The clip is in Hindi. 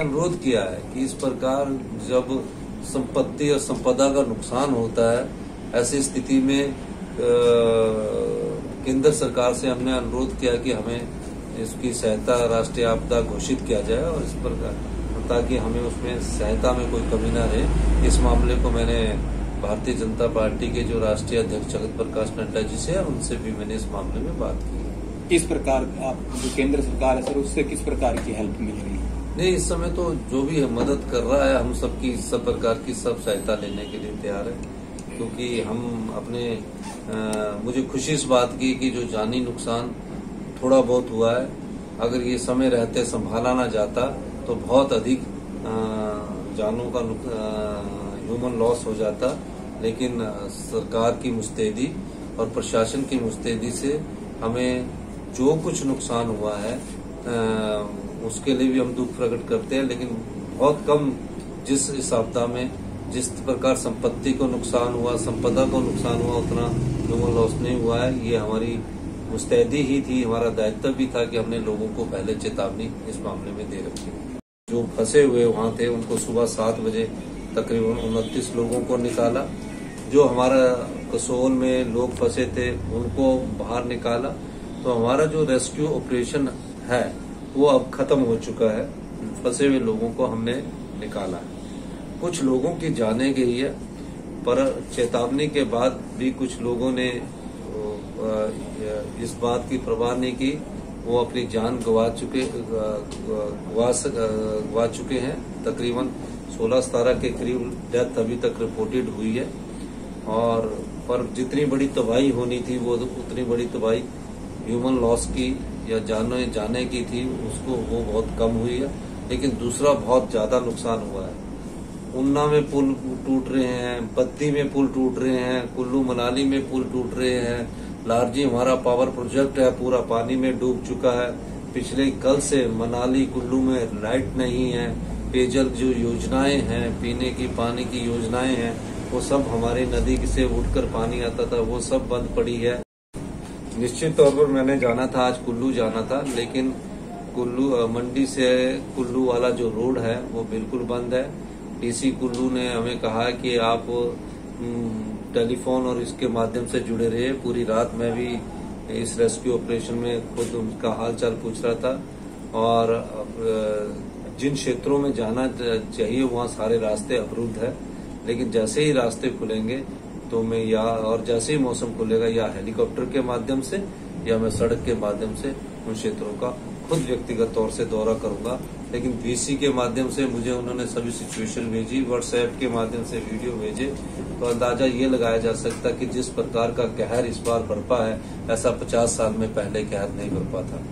अनुरोध किया है कि इस प्रकार जब संपत्ति और संपदा का नुकसान होता है, ऐसी स्थिति में केंद्र सरकार से हमने अनुरोध किया कि हमें इसकी सहायता, राष्ट्रीय आपदा घोषित किया जाए और इस प्रकार, ताकि हमें उसमें सहायता में कोई कमी ना रहे। इस मामले को मैंने भारतीय जनता पार्टी के जो राष्ट्रीय अध्यक्ष जगत प्रकाश नड्डा जी से, उनसे भी मैंने इस मामले में बात की। किस प्रकार आप, जो केंद्र सरकार है सर, उससे किस प्रकार की हेल्प मिल? रही नहीं इस समय तो जो भी मदद कर रहा है हम सबकी सब प्रकार की सब सहायता लेने के लिए तैयार है। क्योंकि हम अपने आ, मुझे खुशी इस बात की कि जो जानी नुकसान थोड़ा बहुत हुआ है। अगर ये समय रहते संभाला ना जाता तो बहुत अधिक आ, जानों का ह्यूमन लॉस हो जाता। लेकिन सरकार की मुस्तैदी और प्रशासन की मुस्तैदी से हमें जो कुछ नुकसान हुआ है आ, उसके लिए भी हम दुख प्रकट करते हैं, लेकिन बहुत कम जिस इस आपदा में, जिस प्रकार संपत्ति को नुकसान हुआ, संपदा को नुकसान हुआ, उतना ह्यूमन लॉस नहीं हुआ है। ये हमारी मुस्तैदी ही थी, हमारा दायित्व भी था कि हमने लोगों को पहले चेतावनी इस मामले में दे रखी जो फंसे हुए वहाँ थे, उनको सुबह सात बजे तकरीबन उनतीस लोगों को निकाला। जो हमारा कसोल में लोग फंसे थे, उनको बाहर निकाला। तो हमारा जो रेस्क्यू ऑपरेशन है वो अब खत्म हो चुका है, फंसे हुए लोगों को हमने निकाला है। कुछ लोगों की जाने गई है, पर चेतावनी के बाद भी कुछ लोगों ने इस बात की परवाह नहीं की। वो अपनी जान गवा चुके गवा गवा चुके हैं। तकरीबन 16 सतारह के करीब डेथ अभी तक रिपोर्टेड हुई है। और, पर जितनी बड़ी तबाही होनी थी, वो उतनी बड़ी तबाही ह्यूमन लॉस की या जाने जाने की थी, उसको वो बहुत कम हुई है, लेकिन दूसरा बहुत ज़्यादा नुकसान हुआ है। उन्ना में पुल टूट रहे हैं, बद्दी में पुल टूट रहे हैं, कुल्लू मनाली में पुल टूट रहे हैं, लारजी हमारा पावर प्रोजेक्ट है, पूरा पानी में डूब चुका है। पिछले कल से मनाली, कुल्लू में लाइट नहीं है, पेयजल जो योजनाएँ हैं, पीने की, पानी की योजनाएँ हैं, वो सब हमारी नदी से उठकर पानी आता था, वो सब बंद पड़ी है। निश्चित तौर पर मैंने जाना था, आज कुल्लू जाना था, लेकिन कुल्लू मंडी से कुल्लू वाला जो रोड है, वो बिल्कुल बंद है। डीसी कुल्लू ने हमें कहा कि आप टेलीफोन और इसके माध्यम से जुड़े रहे पूरी रात मैं भी इस रेस्क्यू ऑपरेशन में खुद उनका हाल चाल पूछ रहा था। और जिन क्षेत्रों में जाना चाहिए, वहाँ सारे रास्ते अवरुद्ध है। लेकिन जैसे ही रास्ते खुलेंगे तो मैं या, और जैसे ही मौसम खुलेगा, या हेलीकॉप्टर के माध्यम से, या मैं सड़क के माध्यम से उन क्षेत्रों का खुद व्यक्तिगत तौर से दौरा करूँगा। लेकिन वीसी के माध्यम से मुझे उन्होंने सभी सिचुएशन भेजी व्हाट्सएप के माध्यम से वीडियो भेजे। तो अंदाज़ा ये लगाया जा सकता कि जिस प्रकार का कहर इस बार बरपा है, ऐसा पचास साल में पहले कहर नहीं बरपा था।